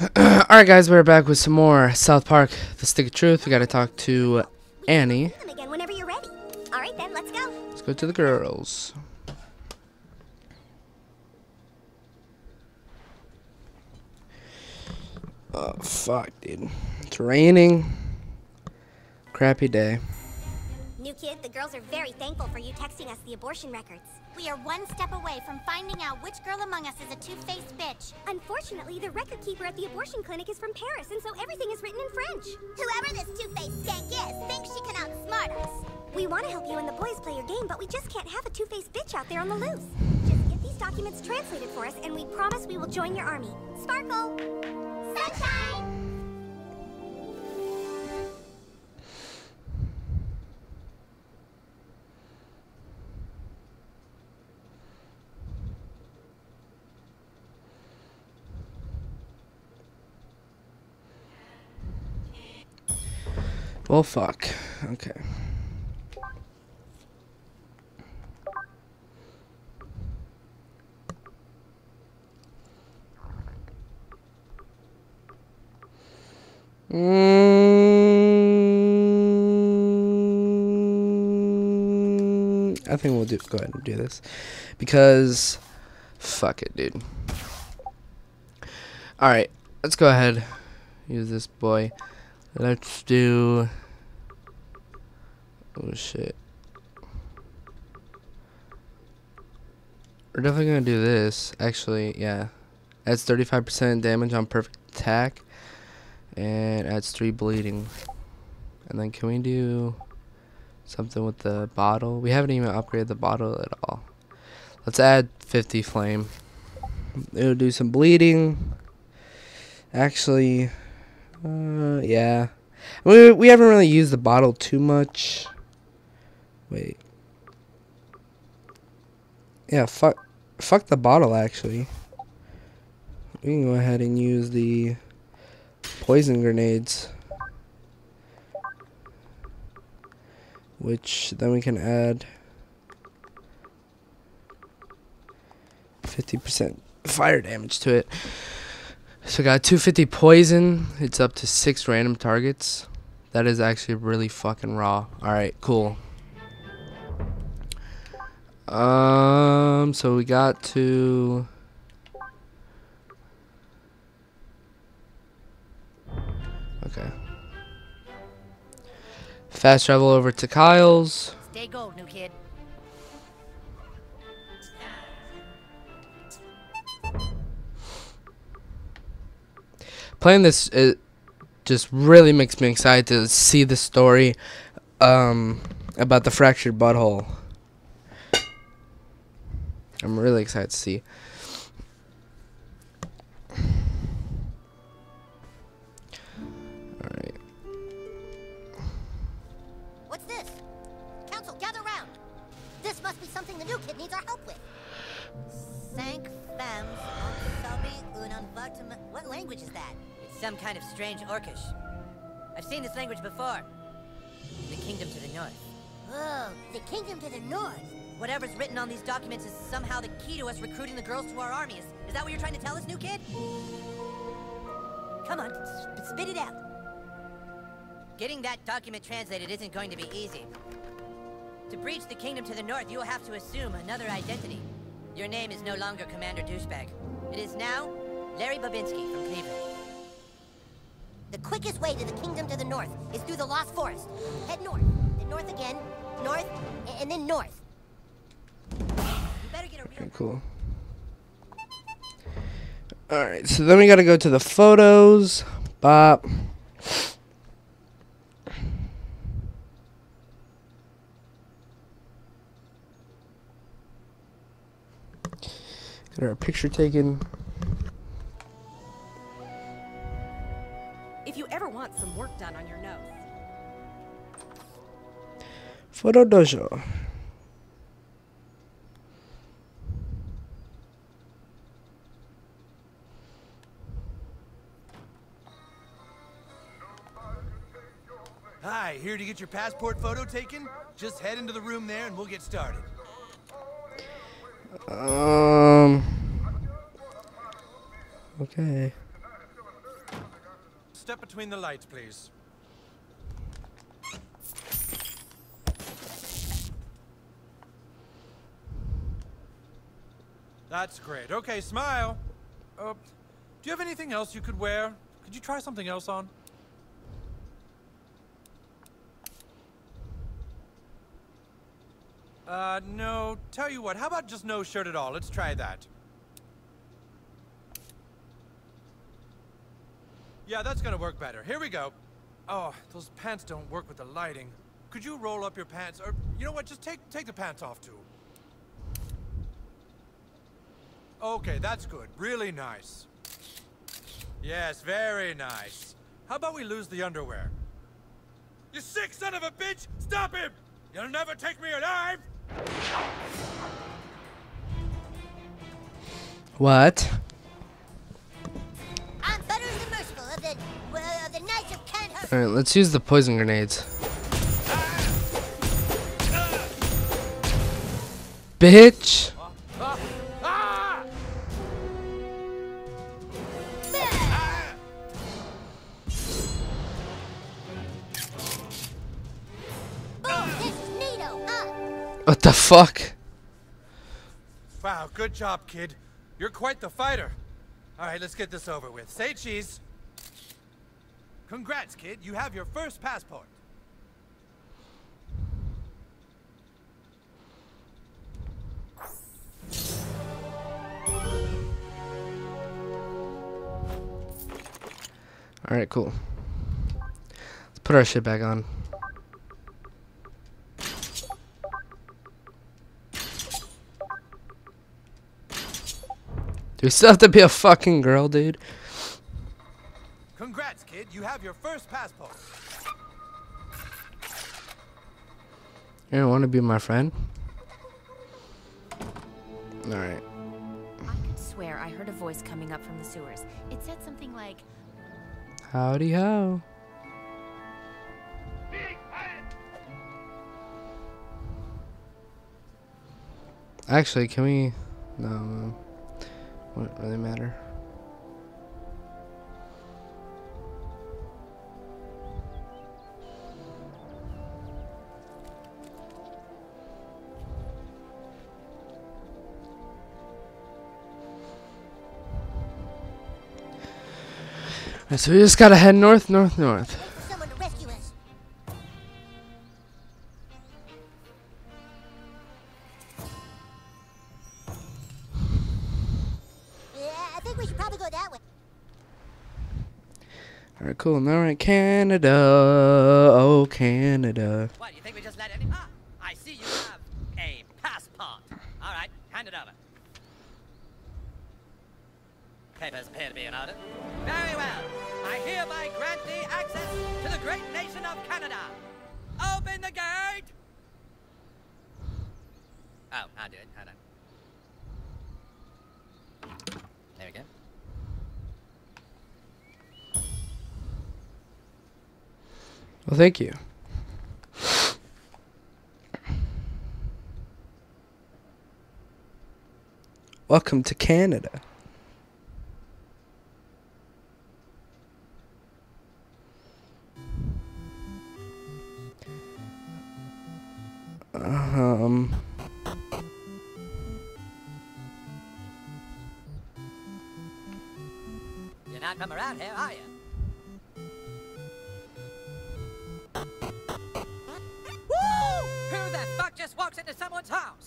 Alright guys, we're back with some more South Park, The Stick of Truth. We gotta talk to Annie. Again whenever you're ready. All right then, let's go. Let's go to the girls. Oh, fuck, dude. It's raining. Crappy day. New kid, the girls are very thankful for you texting us the abortion records. We are one step away from finding out which girl among us is a two-faced bitch. Unfortunately, the record keeper at the abortion clinic is from Paris, and so everything is written in French. Whoever this two-faced skank is thinks she can outsmart us. We want to help you and the boys play your game, but we just can't have a two-faced bitch out there on the loose. Just get these documents translated for us, and we promise we will join your army. Sparkle! Sunshine! Well, fuck. Okay. Mm, I think we'll do go ahead and do this because fuck it, dude. All right, let's go ahead. Use this boy. Let's do. Oh shit. We're definitely gonna do this. Actually, yeah. Adds 35% damage on perfect attack. And adds 3 bleeding. And then can we do something with the bottle? We haven't even upgraded the bottle at all. Let's add 50 flame. It'll do some bleeding. Actually, uh, yeah. We we haven't really used the bottle too much. Wait. Yeah, fuck, fuck the bottle. Actually, we can go ahead and use the poison grenades, which then we can add fifty percent fire damage to it. So got 250 poison. It's up to six random targets. That is actually really fucking raw. All right, cool. Um, so we got to. Okay. Fast travel over to Kyle's. Stay gold, new kid. Playing this it just really makes me excited to see the story um, about the fractured butthole. I'm really excited to see. Alright. What's this? Council, gather round. This must be something the new kid needs our help with. Envartement. What language is that? Some kind of strange Orcish. I've seen this language before. The kingdom to the north. Oh, the kingdom to the north. Whatever's written on these documents is somehow the key to us recruiting the girls to our army. Is, is that what you're trying to tell us, new kid? Come on, s- spit it out. Getting that document translated isn't going to be easy. To breach the kingdom to the north, you will have to assume another identity. Your name is no longer Commander Douchebag. It is now Larry Babinski from Cleveland. The quickest way to the kingdom to the north is through the Lost Forest. Head north, then north again, north, and then north. Okay, cool. Alright, so then we gotta go to the photos. Bop. Get our picture taken. Photo dojo. Hi, here to get your passport photo taken? Just head into the room there and we'll get started. Um. Okay. step between the lights, please. That's great. Okay, smile. Uh, do you have anything else you could wear? Could you try something else on? Uh, no. Tell you what, how about just no shirt at all? Let's try that. Yeah, that's gonna work better. Here we go. Oh, those pants don't work with the lighting. Could you roll up your pants? Or, you know what, just take, take the pants off too. Okay, that's good. Really nice. Yes, very nice. How about we lose the underwear? You sick son of a bitch! Stop him! You'll never take me alive! What? I'm Butters the Merciful of the, well, of the Knights of Canhurst. Alright, let's use the poison grenades. Bitch! What the fuck? Wow, good job, kid. You're quite the fighter. All right, let's get this over with. Say cheese. Congrats, kid. You have your first passport. Alright, cool. Let's put our shit back on. Do we still have to be a fucking girl, dude? Congrats, kid. You have your first passport. You don't want to be my friend? Alright. I could swear I heard a voice coming up from the sewers. It said something like, Howdy ho. Actually, can we? No, no. Wouldn't really matter. So we just gotta head north, north, north. Cool. We're in Canada. Oh, Canada. What, you think we just let any... Ah, I see you have a passport. All right, hand it over. Papers appear to be in order. Very well. I hereby grant thee access to the great nation of Canada. Open the gate! Oh, I'll do it. Hold on. There we go. Well, thank you. Welcome to Canada. Um. You're not from around here, are you? House?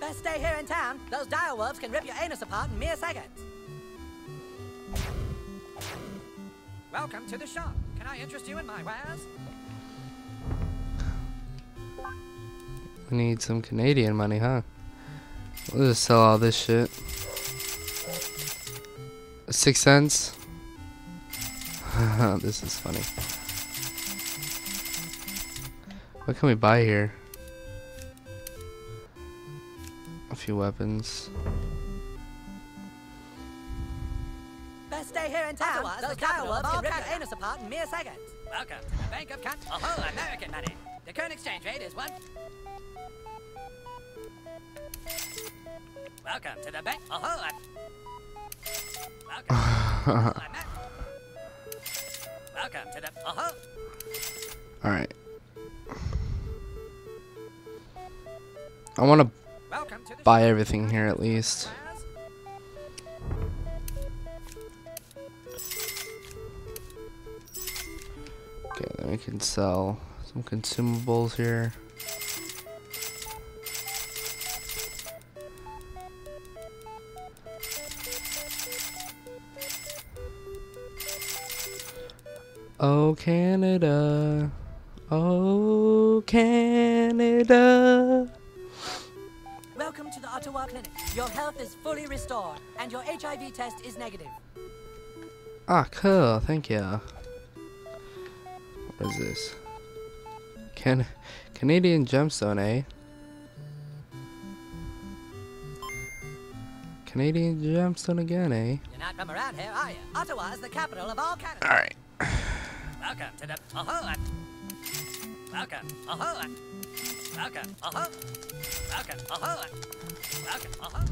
Best stay here in town. Those dire wolves can rip your anus apart in mere seconds. Welcome to the shop. Can I interest you in my wares? We need some Canadian money, huh? We'll just sell all this shit. Six cents? this is funny. What can we buy here? A few weapons. Let's stay here in town. Otherwise, Those the capital direwolves can all rip your anus apart in mere seconds. Welcome to the Bank of Can. Oh, American money. The current exchange rate is one. Welcome to the bank. Oh, uh, welcome. to the. Oh, Alright. I want to welcome to the. buy everything here at least. Okay, then we can sell some consumables here. Oh Canada, oh Canada. Welcome to the Ottawa Clinic. Your health is fully restored, and your HIV test is negative. Ah, cool. Thank you. What is this? Can Canadian gemstone, eh? Canadian gemstone again, eh? You're not from around here, are you? Ottawa is the capital of all Canada. All right. Welcome to the. Uh, welcome. Uh, welcome. Oh, welcome. Uh, welcome. Oh,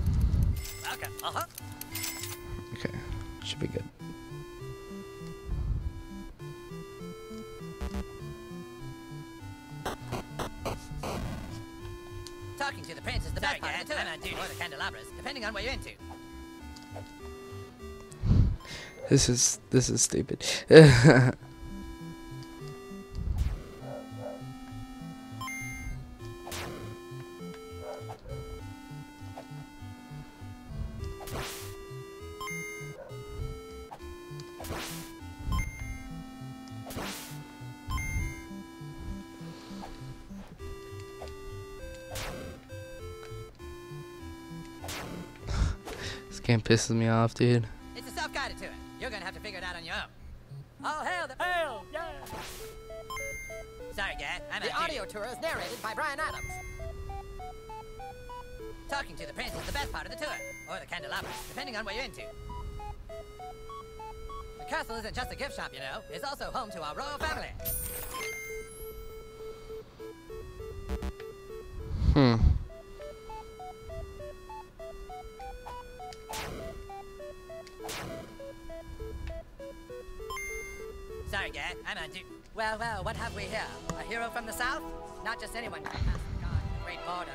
welcome. Oh, Okay. Should be good. Prince is the best part of the tour. I'm on duty. Or the candelabras, depending on what you're into. This is this is stupid. game pisses me off, dude. It's a self-guided tour. You're gonna have to figure it out on your own. All hail the hail! Yeah. Sorry, guy. I'm The on duty. audio tour is narrated by Bryan Adams. Talking to the prince is the best part of the tour, or the candelabras, depending on what you're into. The castle isn't just a gift shop, you know. It's also home to our royal family. Hmm. I'm on duty. Well, well, what have we here? A hero from the south? Not just anyone can pass the Great Border.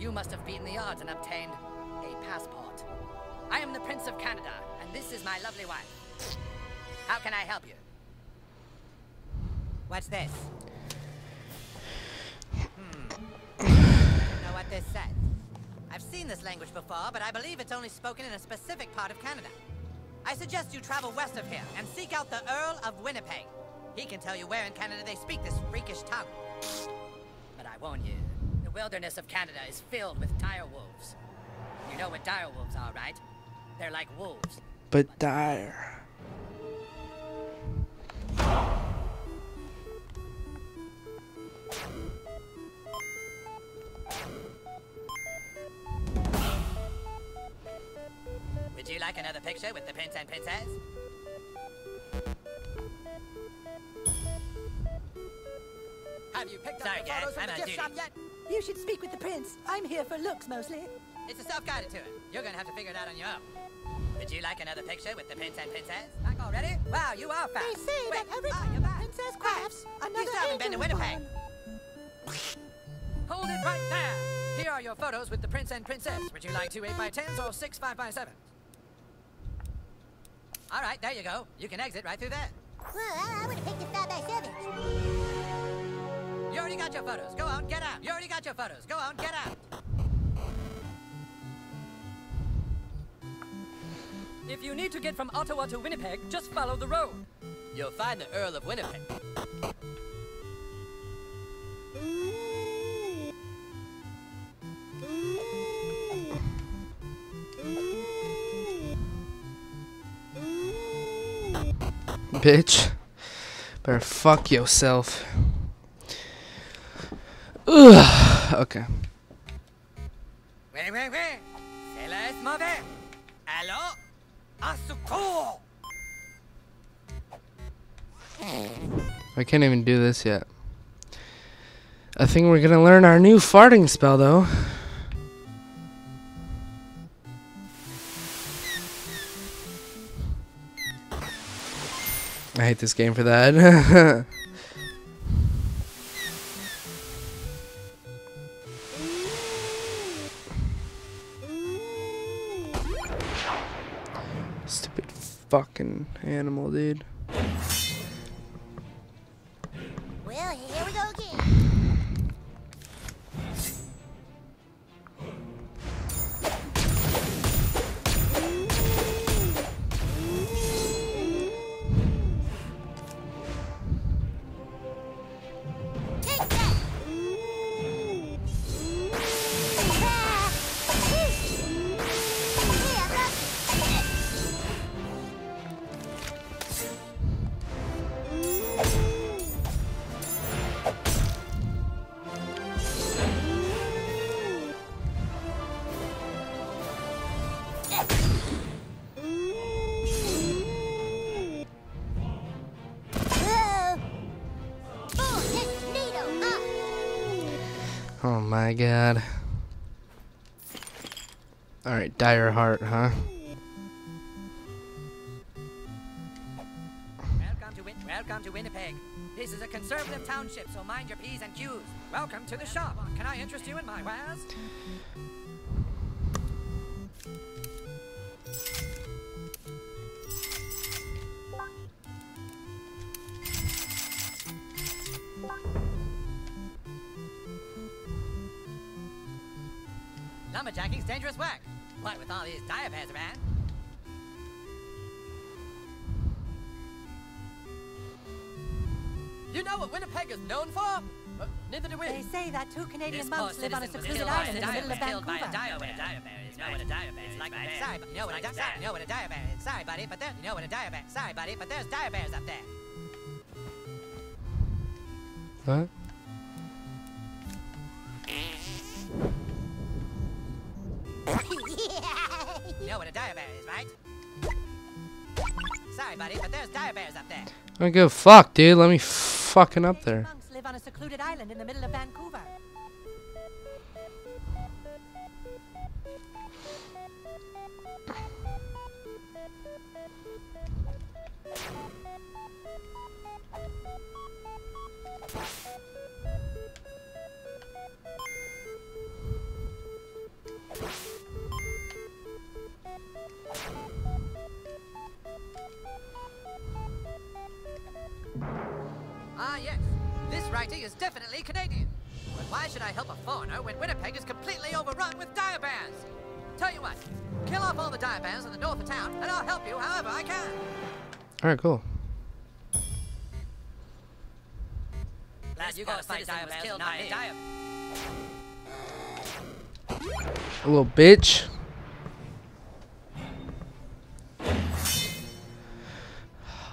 You must have beaten the odds and obtained a passport. I am the Prince of Canada, and this is my lovely wife. How can I help you? What's this? Hmm. know what this says? I've seen this language before, but I believe it's only spoken in a specific part of Canada. I suggest you travel west of here and seek out the Earl of Winnipeg. He can tell you where in Canada they speak this freakish tongue. But I warn you, the wilderness of Canada is filled with dire wolves. You know what dire wolves are, right? They're like wolves. But dire. Like another picture with the prince and princess? Have you picked Sorry, up the Gad, photos from I'm the gift shop yet? You should speak with the prince. I'm here for looks mostly. It's a self-guided tour. You're gonna have to figure it out on your own. Would you like another picture with the prince and princess? Back already? Wow, you are fast. They say Wait, that every ah, time you're the back. princess crafts, another you still haven't been to Winnipeg. Hold it right there. Here are your photos with the prince and princess. Would you like two 8 by 10s or six 5 by 7s All right, there you go. You can exit right through there. Well, I, I would have picked the 5 by 7 You already got your photos. Go on, get out. You already got your photos. Go on, get out. If you need to get from Ottawa to Winnipeg, just follow the road. You'll find the Earl of Winnipeg. bitch. Better fuck yourself. Ugh. Okay. I can't even do this yet. I think we're gonna learn our new farting spell though. I hate this game for that. Stupid fucking animal, dude. My god. Alright, dire heart, huh? Welcome to Welcome to Winnipeg. This is a conservative township, so mind your P's and Q's. Welcome to the shop. Can I interest you in my wares? Lumberjacking's dangerous work. What with all these dire bears around? You know what Winnipeg is known for? Uh, neither do we. They say that two Canadian This monks live on a secluded island in the middle of dire bear. Killed by a Vancouver. dire bear. Diabear is not what a dire bear is like. Sorry, you know what a di- sorry, you know what a dire bear is. Sorry, buddy, but there, you know what a dire bear. Sorry, buddy, but there's dire bears up there. What? You know what a dire bear is, right? Sorry, buddy, but there's dire bears up there. I a fuck, dude. Let me fucking up there. Monks live on a secluded island in the middle of Vancouver. Is Canadian. But why should I help a foreigner when Winnipeg is completely overrun with dire bears? Tell you what, kill off all the dire bears in the north of town, and I'll help you however I can. Alright, cool. Last you gotta fight diabears, killed by a dire bear. A little bitch.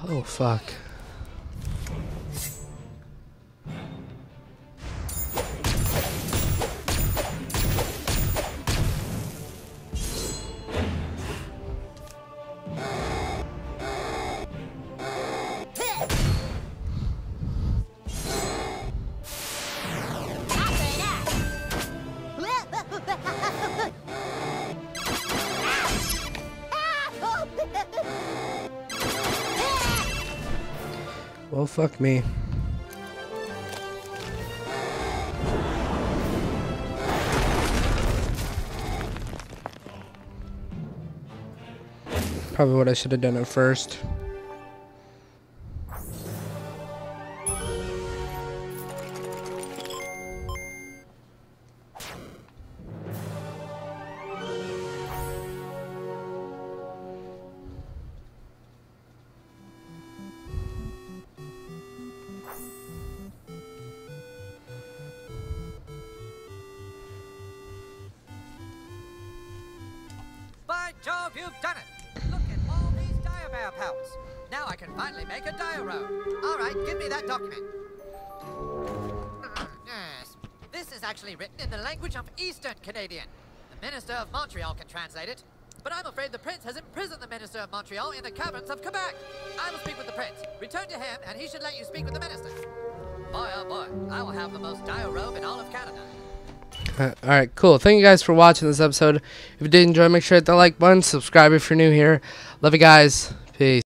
Oh, fuck. Well, fuck me. Probably what I should have done at first. You've done it! Look at all these dire bear pelts. Now I can finally make a diarrhea. All right, give me that document. Ah, yes. This is actually written in the language of Eastern Canadian. The Minister of Montreal can translate it. But I'm afraid the prince has imprisoned the minister of Montreal in the caverns of Quebec. I will speak with the prince. Return to him, and he should let you speak with the minister. Boy, oh boy, I will have the most dire robe in all of Canada. Uh, Alright, cool. Thank you guys for watching this episode. If you did enjoy, make sure to hit the like button. Subscribe if you're new here. Love you guys. Peace.